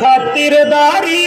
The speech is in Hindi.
खातिरदारी